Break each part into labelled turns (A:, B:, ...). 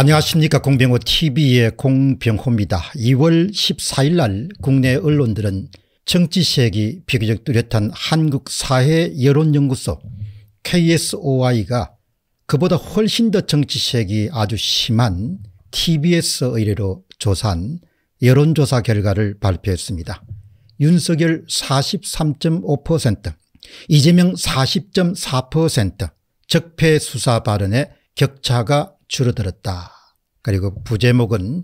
A: 안녕하십니까 공병호 tv의 공병호입니다. 2월 14일 날 국내 언론들은 정치색이 비교적 뚜렷한 한국사회 여론연구소 KSOI가 그보다 훨씬 더 정치색이 아주 심한 TBS 의뢰로 조사한 여론조사 결과를 발표했습니다. 윤석열 43.5% 이재명 40.4% 적폐 수사 발언에 격차가 줄어들었다. 그리고 부제목은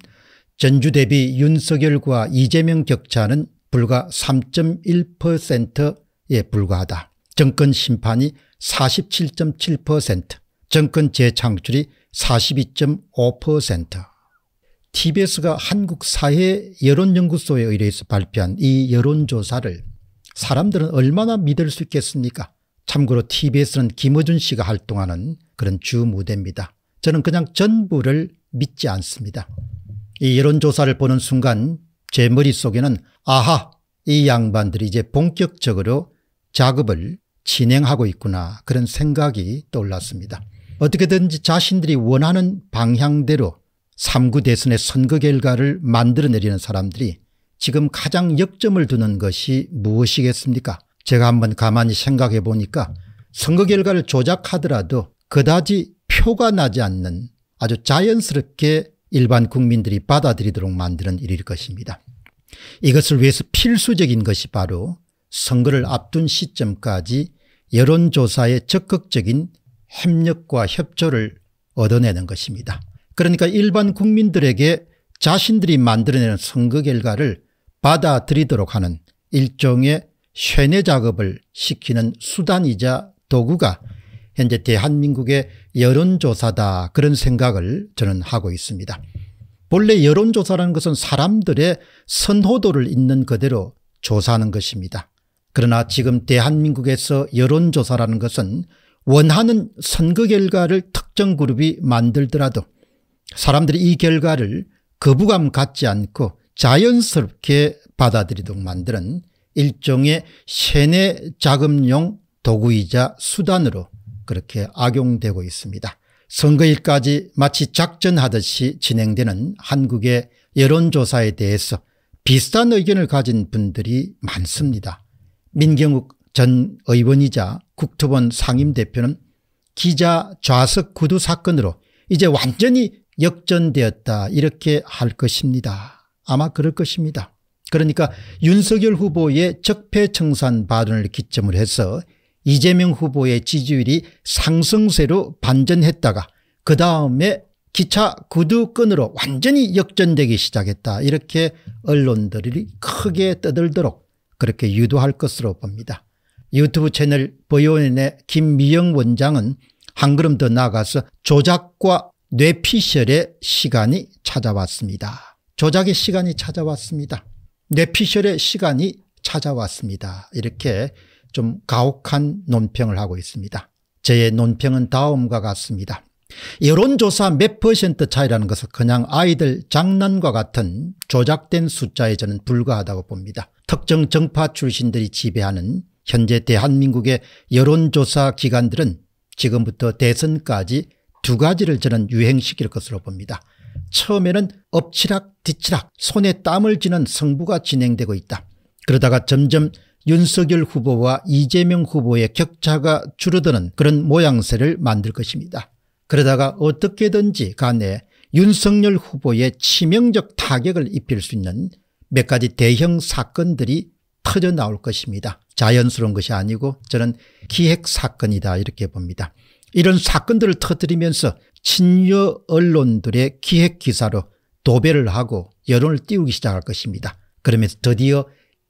A: 전주 대비 윤석열과 이재명 격차는 불과 3.1%에 불과하다. 정권 심판이 47.7%, 정권 재창출이 42.5%. TBS가 한국사회 여론연구소에 의뢰해서 발표한 이 여론조사를 사람들은 얼마나 믿을 수 있겠습니까 참고로 TBS는 김어준 씨가 활동하는 그런 주 무대입니다. 저는 그냥 전부를 믿지 않습니다. 이 여론조사를 보는 순간 제 머릿속에는 아하 이 양반들이 이제 본격적으로 작업을 진행하고 있구나 그런 생각이 떠올랐습니다. 어떻게든지 자신들이 원하는 방향대로 3구 대선의 선거 결과를 만들어내리는 사람들이 지금 가장 역점을 두는 것이 무엇이겠습니까 제가 한번 가만히 생각해 보니까 선거 결과를 조작하더라도 그다지 표가 나지 않는 아주 자연스럽게 일반 국민들이 받아들이도록 만드는 일일 것입니다. 이것을 위해서 필수적인 것이 바로 선거를 앞둔 시점까지 여론조사의 적극적인 협력과 협조를 얻어내는 것입니다. 그러니까 일반 국민들에게 자신들이 만들어내는 선거 결과를 받아들이도록 하는 일종의 쇠뇌 작업을 시키는 수단이자 도구가 현재 대한민국의 여론조사다 그런 생각을 저는 하고 있습니다. 본래 여론조사라는 것은 사람들의 선호도를 있는 그대로 조사하는 것입니다. 그러나 지금 대한민국에서 여론조사라는 것은 원하는 선거 결과를 특정 그룹이 만들더라도 사람들이 이 결과를 거부감 갖지 않고 자연스럽게 받아들이도록 만드는 일종의 세뇌 자금용 도구이자 수단으로 그렇게 악용되고 있습니다. 선거일까지 마치 작전하듯이 진행되는 한국의 여론조사에 대해서 비슷한 의견을 가진 분들이 많습니다. 민경욱 전 의원이자 국토본 상임대표는 기자 좌석 구두 사건으로 이제 완전히 역전되었다 이렇게 할 것입니다. 아마 그럴 것입니다. 그러니까 윤석열 후보의 적폐청산 발언을 기점으로 해서 이재명 후보의 지지율이 상승세로 반전했다가 그 다음에 기차 구두끈으로 완전히 역전되기 시작했다. 이렇게 언론들이 크게 떠들도록 그렇게 유도할 것으로 봅니다. 유튜브 채널 버요엔의 김미영 원장은 한 걸음 더 나아가서 조작과 뇌피셜의 시간이 찾아왔습니다. 조작의 시간이 찾아왔습니다. 뇌피셜의 시간이 찾아왔습니다. 이렇게 좀 가혹한 논평을 하고 있습니다. 저의 논평은 다음과 같습니다. 여론조사 몇 퍼센트 차이라는 것은 그냥 아이들 장난과 같은 조작된 숫자에 저는 불과하다고 봅니다. 특정 정파 출신들이 지배하는 현재 대한민국의 여론조사 기관들은 지금부터 대선까지 두 가지를 저는 유행시킬 것으로 봅니다. 처음에는 엎치락 뒤치락 손에 땀을 쥐는 성부가 진행되고 있다. 그러다가 점점 윤석열 후보와 이재명 후보의 격차가 줄어드는 그런 모양새를 만들 것입니다. 그러다가 어떻게든지 간에 윤석열 후보의 치명적 타격을 입힐 수 있는 몇 가지 대형 사건들이 터져 나올 것입니다. 자연스러운 것이 아니고 저는 기획사건이다 이렇게 봅니다. 이런 사건들을 터뜨리면서 친여 언론들의 기획기사로 도배를 하고 여론을 띄우기 시작할 것입니다. 그러면서 드디어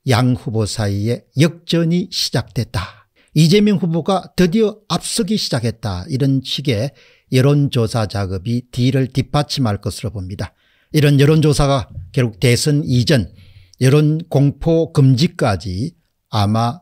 A: 양 후보 사이에 역전이 시작됐다. 이재명 후보가 드디어 앞서기 시작했다. 이런 식의 여론조사 작업이 뒤를 뒷받침할 것으로 봅니다. 이런 여론조사가 결국 대선 이전 여론 공포 금지까지 아마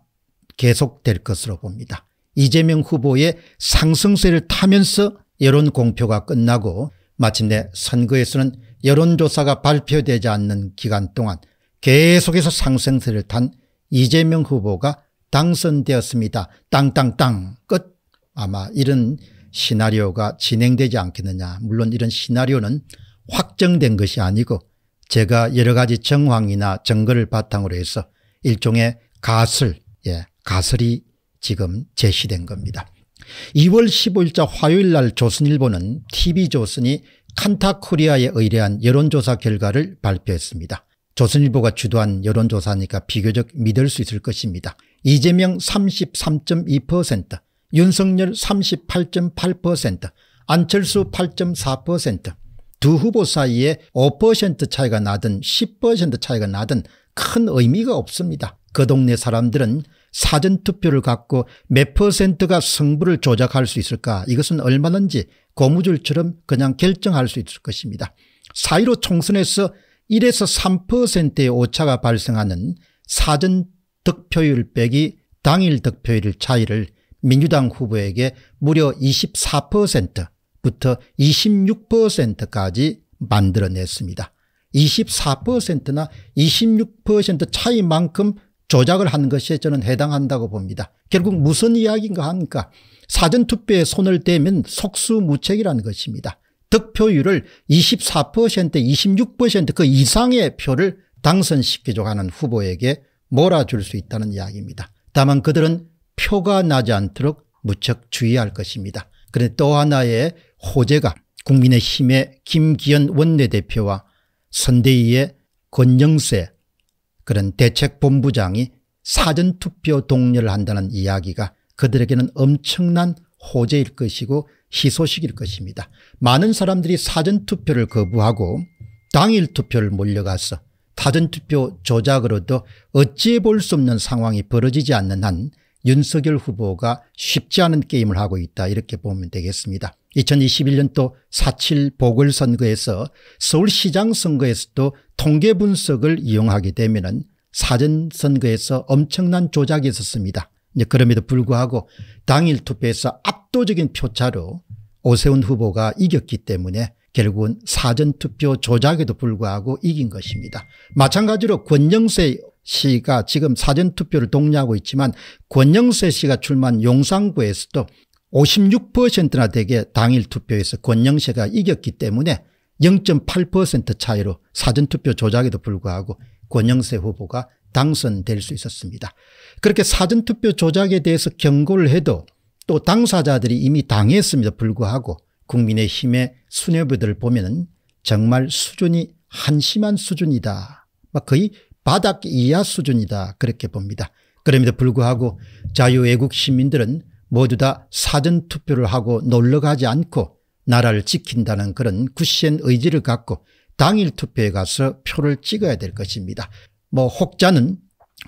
A: 계속될 것으로 봅니다. 이재명 후보의 상승세를 타면서 여론 공표가 끝나고 마침내 선거에서는 여론조사가 발표되지 않는 기간 동안 계속해서 상승세를 탄 이재명 후보가 당선되었습니다. 땅땅땅 끝 아마 이런 시나리오가 진행되지 않겠느냐. 물론 이런 시나리오는 확정된 것이 아니고 제가 여러 가지 정황이나 증거를 바탕으로 해서 일종의 가설, 예, 가설이 지금 제시된 겁니다. 2월 15일자 화요일 날 조선일보는 TV조선이 칸타코리아에 의뢰한 여론조사 결과를 발표했습니다. 조선일보가 주도한 여론조사니까 비교적 믿을 수 있을 것입니다. 이재명 33.2%, 윤석열 38.8%, 안철수 8.4%, 두 후보 사이에 5% 차이가 나든 10% 차이가 나든 큰 의미가 없습니다. 그 동네 사람들은 사전투표를 갖고 몇 퍼센트가 승부를 조작할 수 있을까 이것은 얼마든지 고무줄처럼 그냥 결정할 수 있을 것입니다. 4.15 총선에서 1에서 3%의 오차가 발생하는 사전 득표율 빼기 당일 득표율 차이를 민주당 후보에게 무려 24%부터 26%까지 만들어냈습니다. 24%나 26% 차이만큼 조작을 한 것에 저는 해당한다고 봅니다. 결국 무슨 이야기인가 하니까 사전투표에 손을 대면 속수무책이라는 것입니다. 득표율을 24% 26%그 이상의 표를 당선시키려고 하는 후보에게 몰아줄 수 있다는 이야기입니다. 다만 그들은 표가 나지 않도록 무척 주의할 것입니다. 그런데 또 하나의 호재가 국민의힘의 김기현 원내대표와 선대위의 권영세 그런 대책본부장이 사전투표 동료를 한다는 이야기가 그들에게는 엄청난 호재일 것이고 희소식일 것입니다. 많은 사람들이 사전투표를 거부하고 당일 투표를 몰려가서 사전투표 조작으로도 어찌해 볼수 없는 상황이 벌어지지 않는 한 윤석열 후보가 쉽지 않은 게임을 하고 있다 이렇게 보면 되겠습니다. 2021년도 4.7 보궐선거에서 서울시장 선거에서도 통계 분석을 이용하게 되면 사전선거에서 엄청난 조작이 있었습니다. 그럼에도 불구하고 당일 투표에서 압도적인 표차로 오세훈 후보가 이겼기 때문에 결국은 사전투표 조작에도 불구하고 이긴 것입니다. 마찬가지로 권영세 씨가 지금 사전투표를 독려하고 있지만 권영세 씨가 출마한 용산구에서도 56%나 되게 당일 투표에서 권영세가 이겼기 때문에 0.8% 차이로 사전투표 조작에도 불구하고 권영세 후보가 당선될 수 있었습니다. 그렇게 사전투표 조작에 대해서 경고를 해도 또 당사자들이 이미 당했음에도 불구하고 국민의힘의 수뇌부들을 보면 정말 수준이 한심한 수준이다. 거의 바닥 이하 수준이다 그렇게 봅니다. 그럼에도 불구하고 자유애국 시민들은 모두 다 사전투표를 하고 놀러가지 않고 나라를 지킨다는 그런 굳센 의지를 갖고 당일 투표에 가서 표를 찍어야 될 것입니다. 뭐 혹자는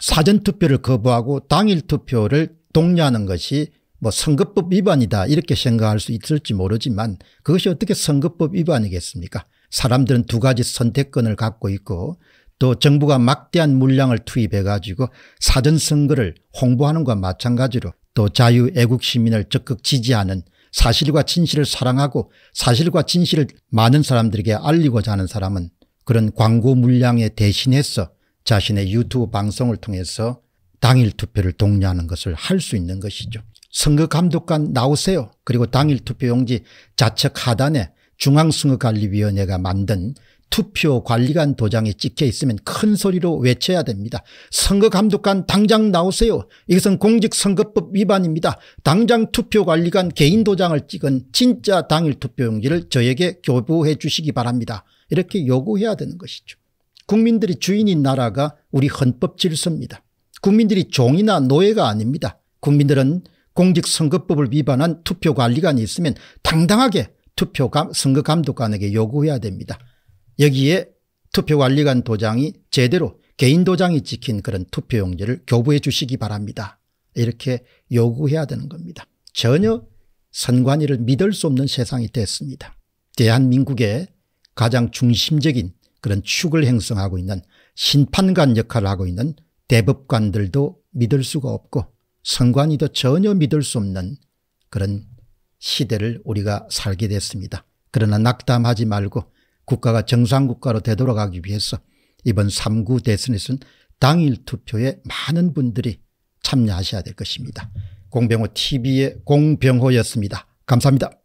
A: 사전투표를 거부하고 당일 투표를 독려하는 것이 뭐 선거법 위반이다 이렇게 생각할 수 있을지 모르지만 그것이 어떻게 선거법 위반이겠습니까? 사람들은 두 가지 선택권을 갖고 있고 또 정부가 막대한 물량을 투입해 가지고 사전선거를 홍보하는 것과 마찬가지로 또 자유 애국 시민을 적극 지지하는 사실과 진실을 사랑하고 사실과 진실을 많은 사람들에게 알리고자 하는 사람은 그런 광고 물량에 대신해서 자신의 유튜브 방송을 통해서 당일 투표를 독려하는 것을 할 수 있는 것이죠. 선거감독관 나오세요. 그리고 당일 투표용지 좌측 하단에 중앙선거관리위원회가 만든 투표관리관 도장이 찍혀 있으면 큰 소리로 외쳐야 됩니다. 선거감독관 당장 나오세요. 이것은 공직선거법 위반입니다. 당장 투표관리관 개인 도장을 찍은 진짜 당일 투표용지를 저에게 교부해 주시기 바랍니다. 이렇게 요구해야 되는 것이죠. 국민들이 주인인 나라가 우리 헌법 질서입니다. 국민들이 종이나 노예가 아닙니다. 국민들은 공직선거법을 위반한 투표관리관이 있으면 당당하게 투표 선거감독관에게 요구해야 됩니다. 여기에 투표관리관 도장이 제대로 개인 도장이 찍힌 그런 투표용지를 교부해 주시기 바랍니다. 이렇게 요구해야 되는 겁니다. 전혀 선관위를 믿을 수 없는 세상이 됐습니다. 대한민국의 가장 중심적인 그런 축을 형성하고 있는 심판관 역할을 하고 있는 대법관들도 믿을 수가 없고 선관위도 전혀 믿을 수 없는 그런 시대를 우리가 살게 됐습니다. 그러나 낙담하지 말고 국가가 정상국가로 되돌아가기 위해서 이번 3구 대선에서는 당일 투표에 많은 분들이 참여하셔야 될 것입니다. 공병호 TV의 공병호였습니다. 감사합니다.